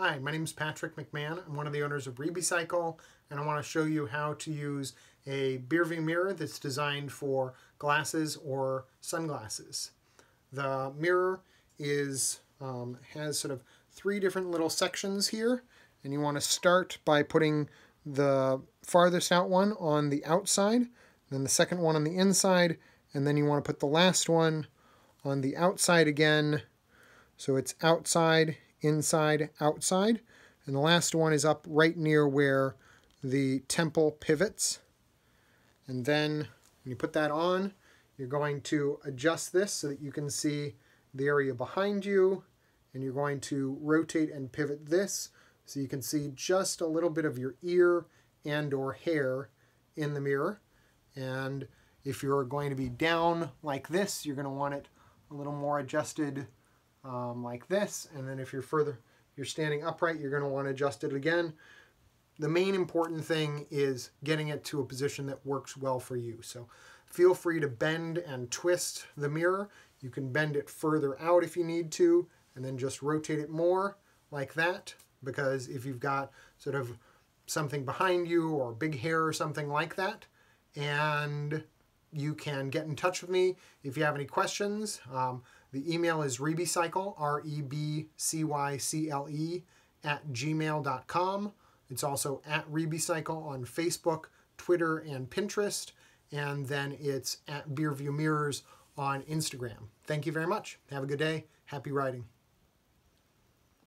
Hi, my name is Patrick McMahon. I'm one of the owners of ReBcycle, and I want to show you how to use a Beer View mirror that's designed for glasses or sunglasses. The mirror is um, has sort of three different little sections here, and you want to start by putting the farthest out one on the outside, then the second one on the inside, and then you want to put the last one on the outside again. So it's outside, inside, outside. And the last one is up right near where the temple pivots. And then when you put that on, you're going to adjust this so that you can see the area behind you. And you're going to rotate and pivot this so you can see just a little bit of your ear and or hair in the mirror. And if you're going to be down like this, you're going to want it a little more adjusted um, like this. And then if you're further, you're standing upright, you're going to want to adjust it again. The main important thing is getting it to a position that works well for you. So feel free to bend and twist the mirror. You can bend it further out if you need to, and then just rotate it more like that. Because if you've got sort of something behind you or big hair or something like that, and you can get in touch with me if you have any questions. Um, the email is rebcycle, R E B C Y C L E, at gmail.com. It's also at rebcycle on Facebook, Twitter, and Pinterest. And then it's at Beer View Mirrors on Instagram. Thank you very much. Have a good day. Happy riding.